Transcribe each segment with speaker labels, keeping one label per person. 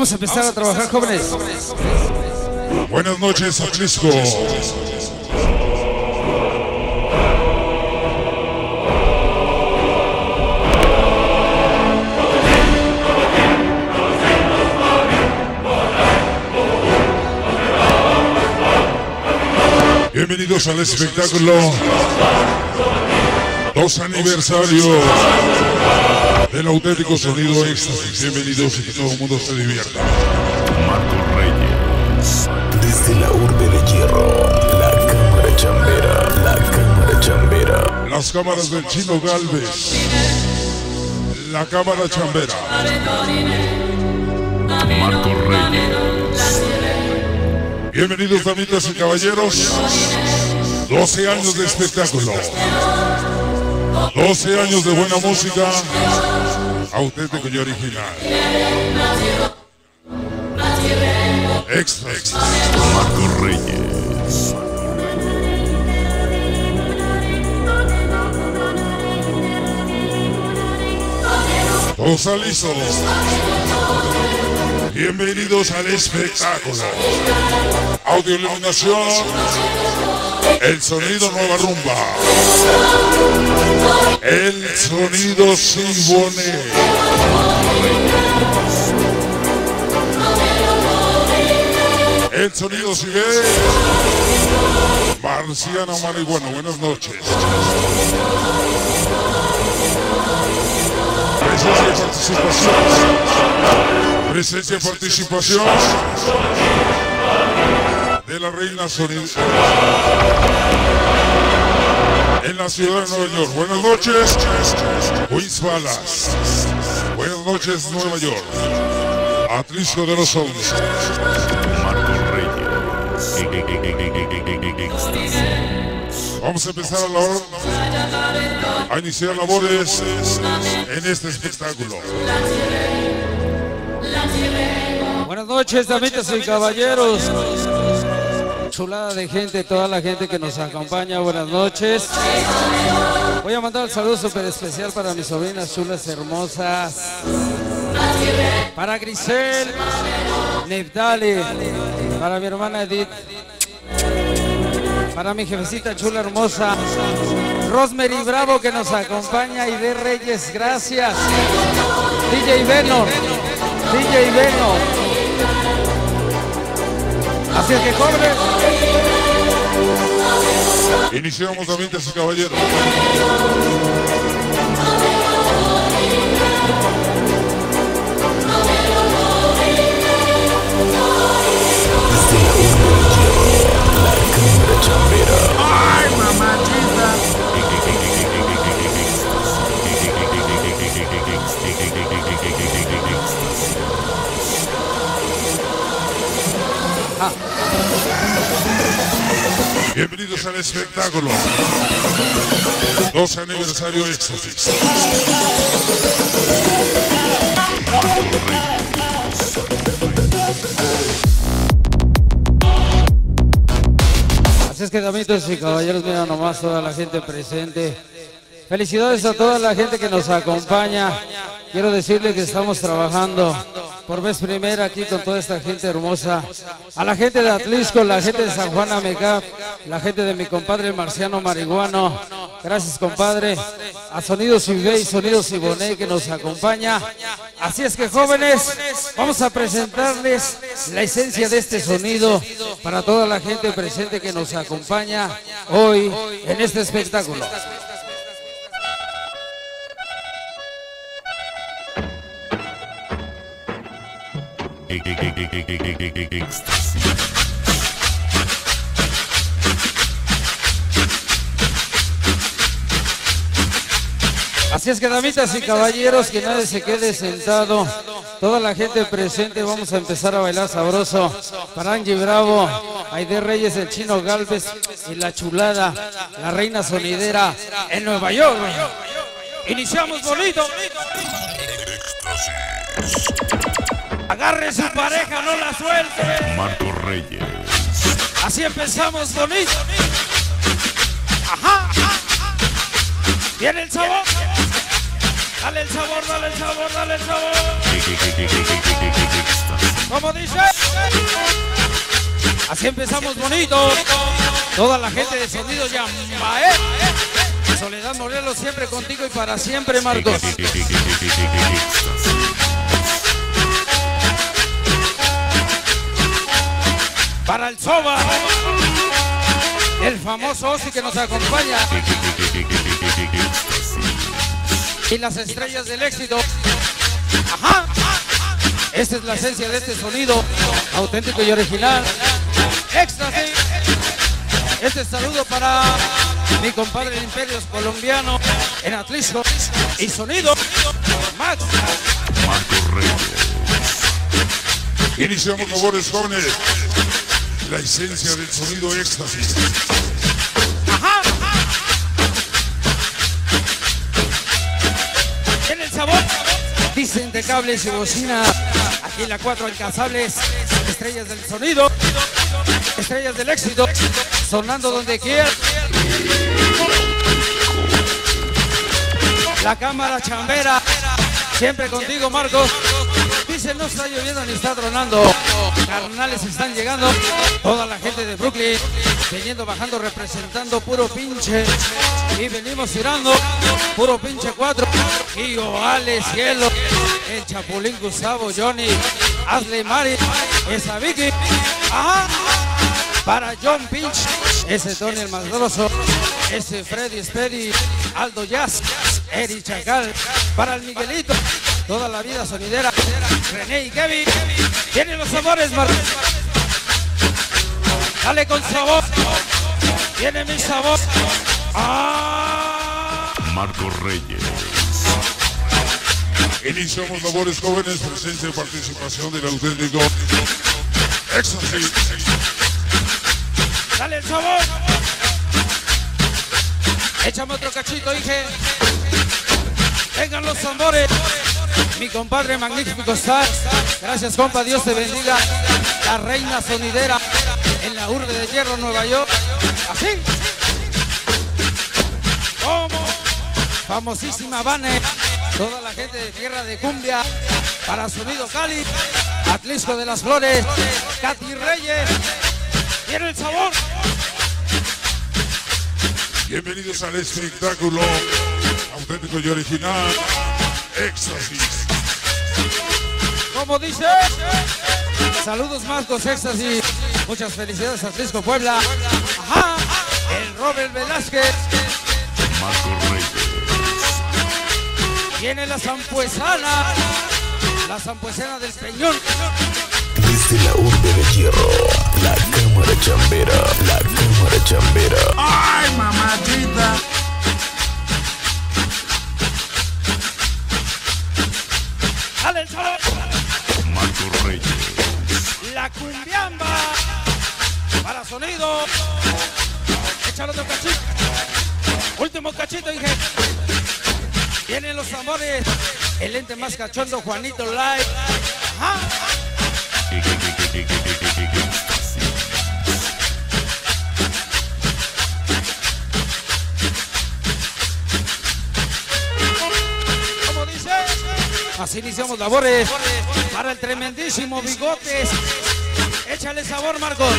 Speaker 1: Vamos a empezar a trabajar, jóvenes.
Speaker 2: Buenas noches, Atlisco. Bienvenidos al espectáculo. Dos aniversarios del auténtico sonido éxtasis. Bienvenidos y que todo el mundo se divierta.
Speaker 3: Marco Reyes. Desde la urbe de hierro, la cámara chambera, la cámara chambera.
Speaker 2: Las cámaras del Chino Galvez. La cámara chambera.
Speaker 3: Marco Reyes.
Speaker 2: Bienvenidos, damitas y caballeros. 12 años de espectáculo. 12 años de buena música. Auténtico y original. Extra.
Speaker 3: Marco Reyes.
Speaker 2: Listos. Bienvenidos al espectáculo. Audio iluminación. El sonido nueva rumba. El sonido Sibone. El sonido sigue. Marciano Marihuana, buenas noches. Presencia y participación. Presencia y participación de la reina Sonido en la ciudad de Nueva York. Buenas noches, Luis Balas. Buenas noches, Nueva York. Atlisco de los Hombres. Vamos a empezar a, labor- a iniciar labores en este espectáculo.
Speaker 1: Buenas noches, damitas y caballeros. Chulada de gente, toda la gente que nos acompaña. Buenas noches. Voy a mandar un saludo súper especial para mis sobrinas chulas hermosas. Para Grisel, Neftali, para mi hermana Edith, para mi jefecita chula hermosa, Rosemary Bravo que nos acompaña y de Reyes, gracias. DJ Beno, DJ Beno. Así es que jóvenes,
Speaker 2: Iniciamos, damitas y caballeros. Espectáculo. 12 aniversario éxtasis.
Speaker 1: así es que damitas y caballeros, mira nomás toda la gente presente. Felicidades a toda la gente que nos acompaña. Quiero decirle que estamos trabajando por vez primera aquí con toda esta gente hermosa. A la gente de Atlisco, la gente de San Juan Amecap, la gente de mi compadre Marciano Marihuano. Gracias, compadre. A Sonidos Ibé y Sonidos Iboné que nos acompaña. Así es que jóvenes, vamos a presentarles la esencia de este sonido para toda la gente presente que nos acompaña hoy en este espectáculo. Así es que damitas y caballeros, que nadie se quede sentado. Toda la gente presente, vamos a empezar a bailar sabroso. Para Angie Bravo, Aide Reyes, el Chino Galvez y la chulada, la reina sonidera en Nueva York. Iniciamos bonito. Agarre su pareja, no la suelte.
Speaker 3: Marco Reyes.
Speaker 1: Así empezamos bonito. Ajá. Viene el sabor. Dale el sabor, dale el sabor, dale el sabor. Como dice. Así empezamos bonito. Toda la gente de sonido Yambae. Soledad Morelos siempre contigo y para siempre, Marcos. Para el Soba. El famoso Osi que nos acompaña. Y las estrellas del éxito. Ajá. Esta es la esencia de este sonido auténtico y original. Éxtasis. Este saludo para mi compadre el Imperios colombiano en Atlisco y sonido Max.
Speaker 3: Marco Reyes.
Speaker 2: Iniciamos labores jóvenes. La esencia del sonido éxtasis.
Speaker 1: Ajá. El sabor. Dicen de cables y bocina. Aquí en la 4 alcanzables. Estrellas del sonido. Estrellas del éxito. Sonando donde quiera. La cámara chambera. Siempre contigo, Marcos. No está lloviendo ni está tronando. Carnales están llegando. Toda la gente de Brooklyn. Viniendo, bajando, representando puro pinche. Y venimos tirando puro pinche cuatro. Gio, Ale, Cielo. El Chapulín Gustavo, Johnny. Ashley Mari. Esa Vicky. Para John Pinch. Ese Tony el Madroso. Ese Freddy Speddy. Aldo Jazz. Eri Chacal. Para el Miguelito. Toda la vida sonidera. René y Kevin. Tienen los sabores, Mar. Dale con sabor. Tiene mi sabor. ¡Ah!
Speaker 3: Marco Reyes.
Speaker 2: Iniciamos labores jóvenes, presencia y participación del auténtico éxtasis.
Speaker 1: Dale el sabor. Échame otro cachito, dije. Vengan los tambores. Mi compadre magnífico Star. Gracias, compa. Dios te bendiga. La reina sonidera en la urbe de Hierro, Nueva York. Así. Como famosísima Vane. Toda la gente de Tierra de Cumbia. Para Sonido Cali. Atlisco de las Flores. Katy Reyes. Tiene el sabor.
Speaker 2: Bienvenidos al espectáculo auténtico y original éxtasis.
Speaker 1: Como dice. Saludos Marcos Éxtasis. Muchas felicidades a Atlisco Puebla. Ajá. El Robert Velázquez.
Speaker 3: Marco Reyes.
Speaker 1: Tiene la zampuesana. La zampuesana del Peñón.
Speaker 3: Desde la urbe de hierro, la cámara chambera, la cámara chambera.
Speaker 4: ¡Ay, mamachita!
Speaker 1: Dale el sabor.
Speaker 3: Marco Reyes.
Speaker 1: La cumbiamba. Para sonido. Échalo otro cachito. Último cachito, dije. Tienen los tambores. El lente más cachondo, Juanito Live. Ajá. Iniciamos labores para el tremendísimo Bigotes. Échale sabor, Marcos.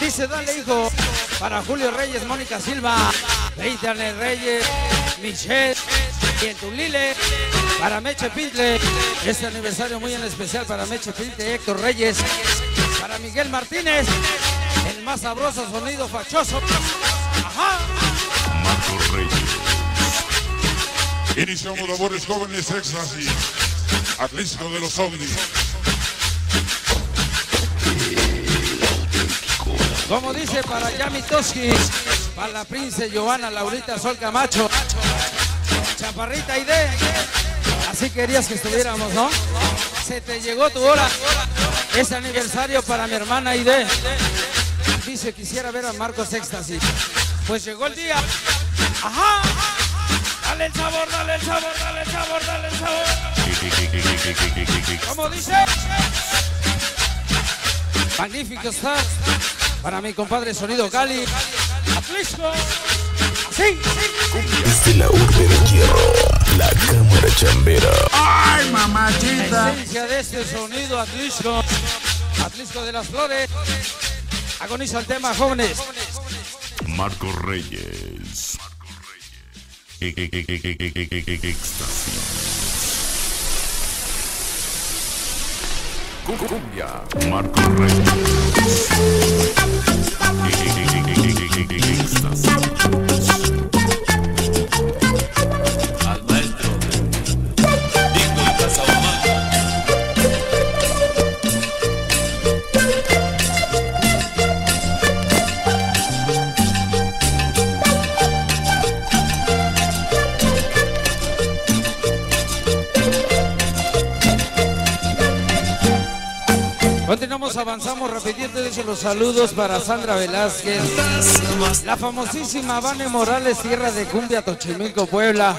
Speaker 1: Dice, dale, hijo. Para Julio Reyes, Mónica Silva, Leitane Reyes, Michelle y el Tulile. Para Meche Pintle. Este aniversario muy en especial para Meche Pintle, Héctor Reyes. Para Miguel Martínez. El más sabroso sonido fachoso. Ajá.
Speaker 2: Iniciamos labores jóvenes éxtasis. Atlisco de los ovnis.
Speaker 1: Como dice para Yami Toski, para la prince Giovanna Laurita Sol Camacho, Chaparrita Ide. Así querías que estuviéramos, ¿no? Se te llegó tu hora. Es aniversario para mi hermana Ide. Dice, quisiera ver a Marcos Éxtasis. Pues llegó el día. Ajá. Dale el sabor, dale el sabor, dale el sabor, dale el sabor. Como dice. Magnífico Star. Para mi compadre Sonido Cali. Atlisco. Así.
Speaker 3: Desde la urbe de hierro, la cámara chambera.
Speaker 4: ¡Ay, mamachita!
Speaker 1: esencia de este sonido Atlisco. Atlisco de las Flores. Agoniza el tema, jóvenes.
Speaker 3: Marco Reyes. Éxtasis. Cucumbia. Marco Rey. Éxtasis.
Speaker 1: Continuamos, avanzamos, repitiendo los saludos para Sandra Velázquez, la famosísima Vane Morales, tierra de Cumbia, Tochimilco, Puebla.